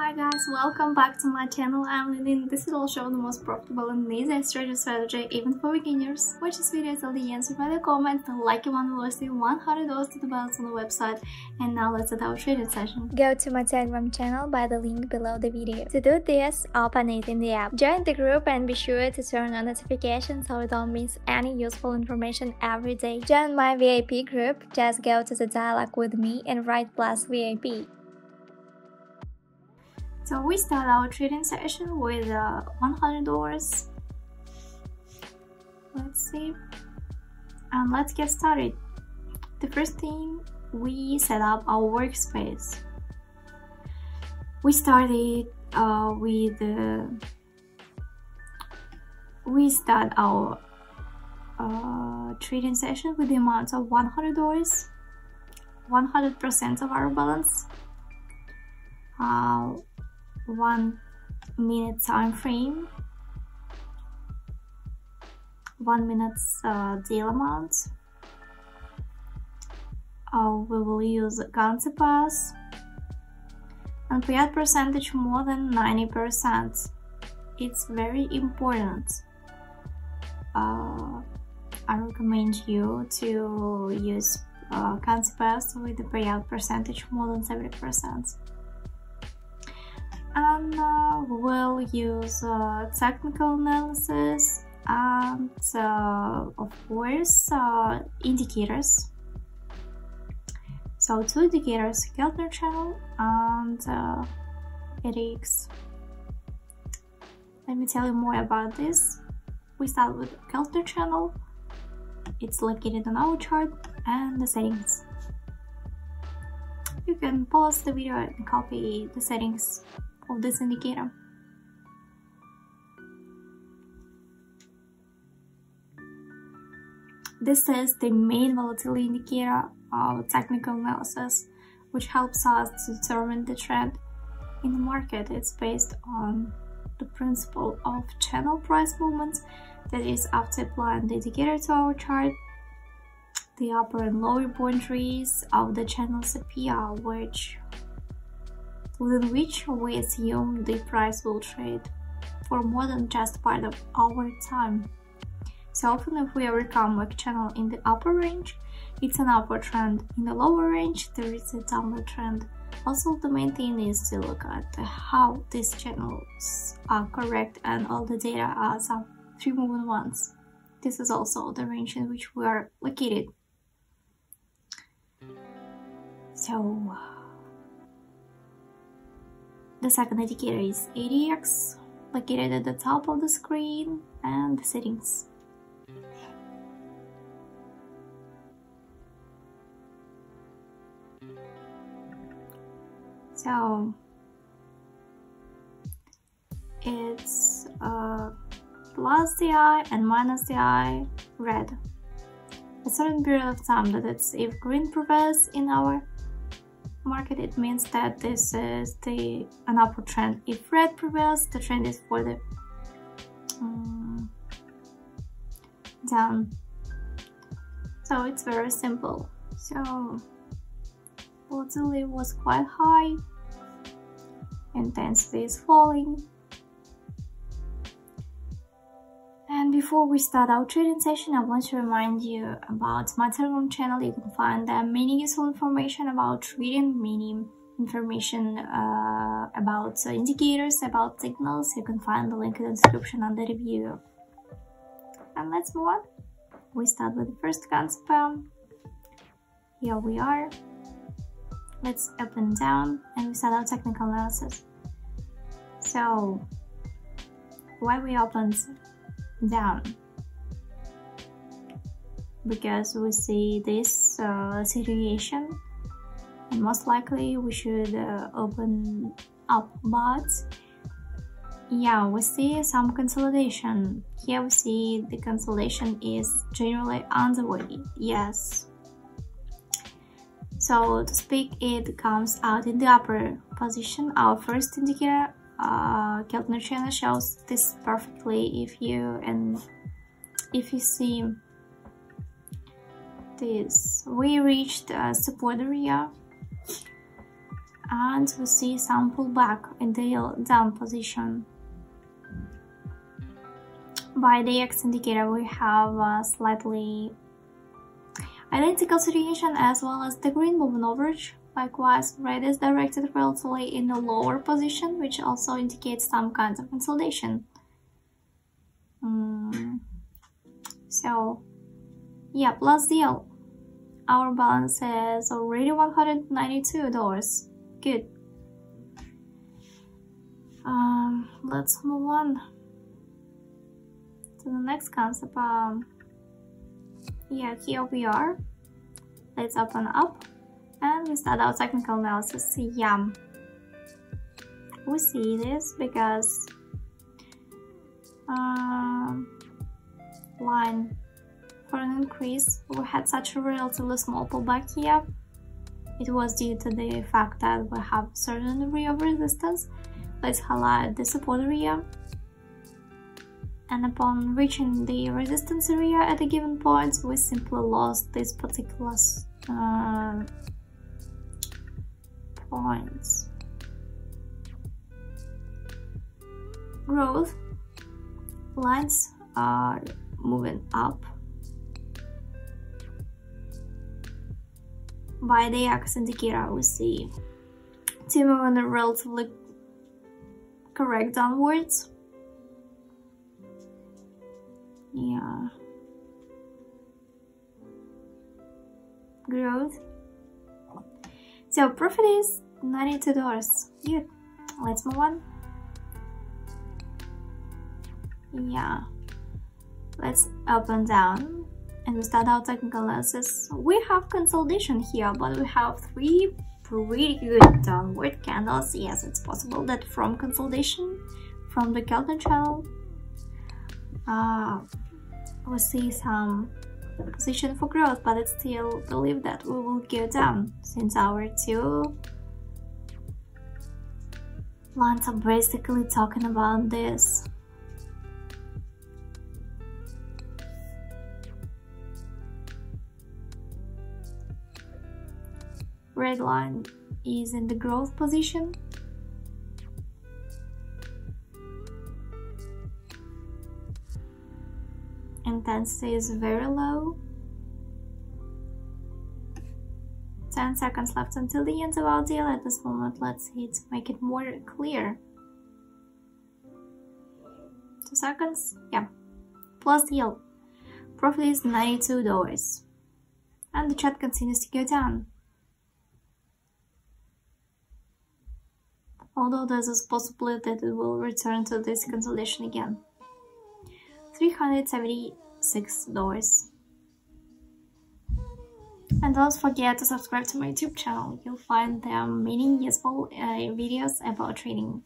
Hi guys, welcome back to my channel. I'm Lily this will show the most profitable and easiest trading strategy even for beginners. Watch this video till the end, by the comment, the lucky one will receive $100 to the balance on the website. And now let's start our trading session. Go to my Telegram channel by the link below the video. To do this, open it in the app. Join the group and be sure to turn on notifications so you don't miss any useful information every day. Join my VIP group, just go to the dialog with me and write plus VIP. So we start our trading session with uh, $100. Let's see. And let's get started. The first thing, we set up our workspace. We started uh, with uh, we start our uh, trading session with the amount of $100 100% of our balance uh, one minute time frame. One minute uh, deal amount. Uh, we will use Ganzi pass. And payout percentage more than 90% it's very important. Uh, I recommend you to use uh, pass with the payout percentage more than 70% uh, we'll use uh, technical analysis and uh, of course uh, indicators. So two indicators Keltner channel and uh, ADX let me tell you more about this. We start with Keltner channel. It's located on our chart and the settings. You can pause the video and copy the settings of this indicator. This is the main volatility indicator of uh, technical analysis, which helps us to determine the trend in the market. It's based on the principle of channel price movements, that is, after applying the indicator to our chart, the upper and lower boundaries of the channels appear, which within which we assume the price will trade for more than just part of our time. So often if we overcome a channel in the upper range, it's an upward trend. In the lower range, there is a downward trend. Also, the main thing is to look at how these channels are correct and all the data are some three moving ones. This is also the range in which we are located. So, the second indicator is ADX, located at the top of the screen, and the settings. So it's uh, plus the eye and minus the eye red. A certain period of time that it's if green prevails in our market, it means that this is the an upward trend. If red prevails, the trend is for the um, down. So it's very simple. So volatility was quite high, intensity is falling, before we start our trading session, I want to remind you about my Telegram channel. You can find there many useful information about trading, many information uh, about indicators, about signals. You can find the link in the description under the video. And let's move on. We start with the first gun spam. Here we are. Let's up and down and we start our technical analysis. So, why we opened down. Because we see this uh, situation and most likely we should uh, open up but yeah we see some consolidation. Here we see the consolidation is generally underway yes. So to speak it comes out in the upper position. Our first indicator uh, Keltner channel shows this perfectly if you and if you see this we reached a support area and we see some pullback in the down position. By the X indicator we have a slightly identical situation as well as the green moving average. Likewise, red is directed relatively in a lower position, which also indicates some kinds of consolidation. Mm. So, yeah, plus deal. Our balance is already $192. Good. Um, let's move on to the next concept. Um, yeah, here we are. Let's open up and we start our technical analysis. Yeah, we see this because um, line for an increase. We had such a relatively small pullback here. It was due to the fact that we have certain degree of resistance. Let's highlight the support area. And upon reaching the resistance area at a given point, we simply lost this particular uh, points. Growth. Lines are moving up. By the X indicator we see two moving relatively correct downwards. Yeah. Growth so profit is $92 good. Let's move on. Yeah. Let's up and down and we start our technical analysis. We have consolidation here but we have three pretty good downward candles. Yes it's possible that from consolidation from the Keltner channel uh, we see some position for growth but I still believe that we will go down since our two lines are basically talking about this red line is in the growth position. Intensity is very low. 10 seconds left until the end of our deal at this moment. Let's hit make it more clear. 2 seconds? Yeah. Plus deal. Profit is $92. And the chart continues to go down. although there's a possibility that it will return to this consolidation again. $376. And don't forget to subscribe to my YouTube channel, you'll find there many useful uh, videos about trading.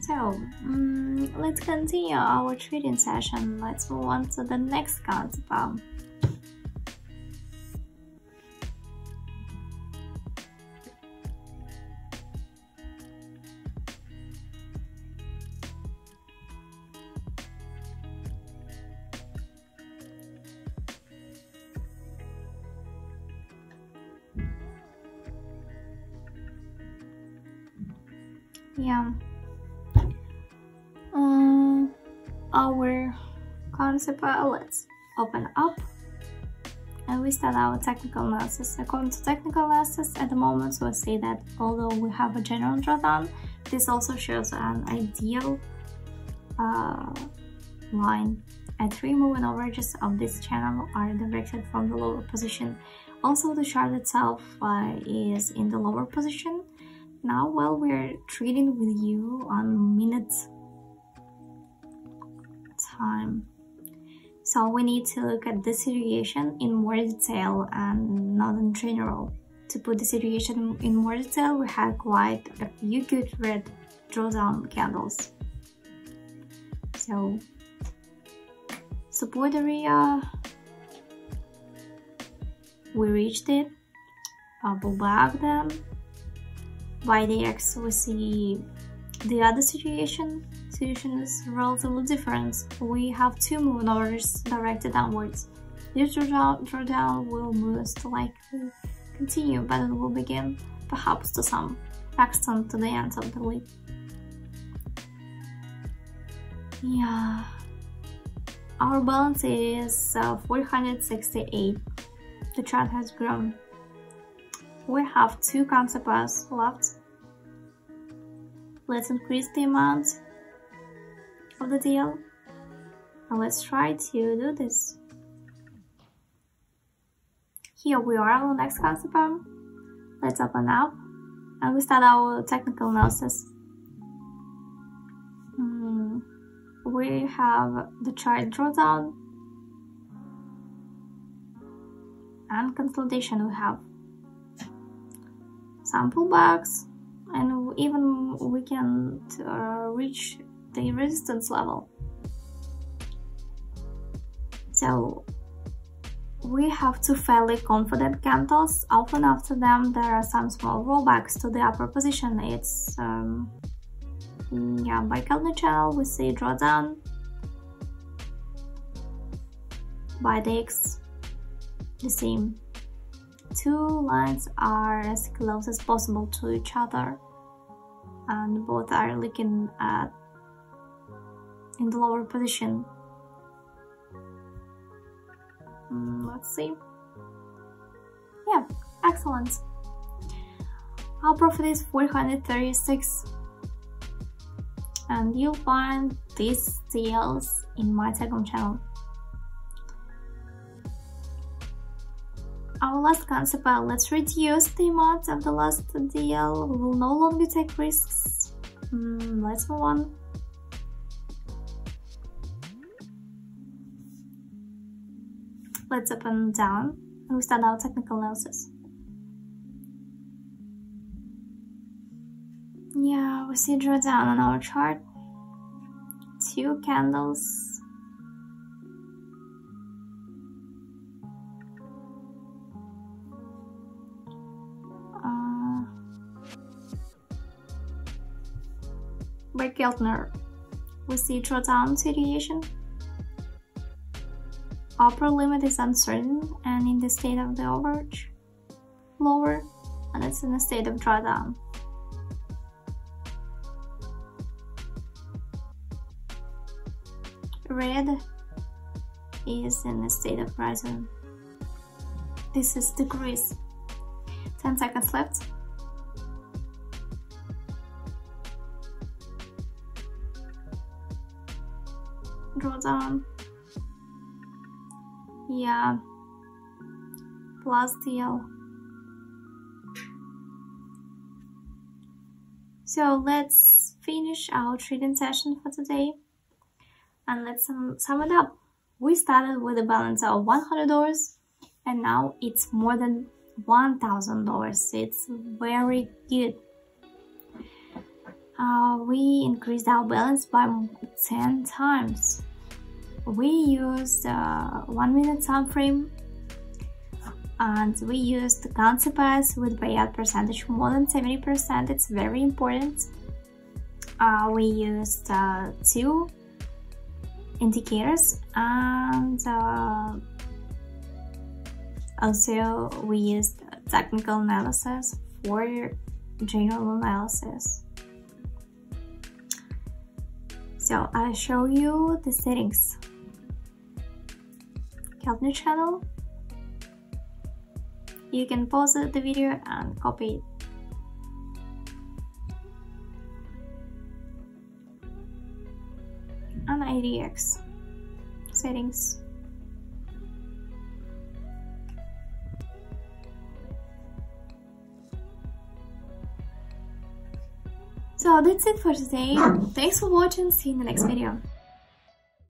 So, um, let's continue our trading session. Let's move on to the next concept. Yeah. Um our concept uh, let's open up. And we start our technical analysis according to technical analysis at the moment we see that although we have a general drawdown this also shows an ideal uh, line. And three moving averages of this channel are directed from the lower position. Also the chart itself uh, is in the lower position now while we're trading with you on minutes time so we need to look at the situation in more detail and not in general. To put the situation in more detail we had quite a few good red drawdown candles. So support area we reached it. I'll back them by the X we see the other situation situation is relatively different we have two moving orders directed downwards This drawdown will most likely continue, but it will begin perhaps to some extent to the end of the week. Yeah, our balance is uh, 468. The chart has grown. We have two concept pairs left. Let's increase the amount of the deal. And let's try to do this. Here we are on the next concept Let's open up and we start our technical analysis. Mm, we have the chart drawdown and consolidation we have. Sample pullbacks and even we can uh, reach the resistance level so we have two fairly confident candles. Often after them there are some small rollbacks to the upper position. It's um, yeah by Keltner channel we see drawdown by DAX the same. Two lines are as close as possible to each other and both are looking at in the lower position Mm, let's see. Yeah, excellent. Our profit is 436 and you'll find these deals in my Telegram channel. Our last concept, let's reduce the amount of the last deal. We will no longer take risks. Mm, let's move on. Let's open down and we start our technical analysis. Yeah, we see drawdown on our chart. Two candles. Keltner, we see drawdown situation upper limit is uncertain and in the state of the overage, lower, and it's in a state of drawdown. Red is in a state of rising. This is degrees. 10 seconds left. Drawdown yeah. Plus deal. So let's finish our trading session for today and let's sum, sum it up. We started with a balance of $100 and now it's more than $1,000 it's very good. Uh, we increased our balance by 10 times we used uh, one minute time frame and we used the concept with payout percentage more than 70% it's very important. Uh, we used uh, two indicators and uh, also we used technical analysis for general analysis. So I'll show you the settings Keltner channel. You can pause the video and copy it. And ADX settings. So that's it for today. Thanks for watching. See you in the next video.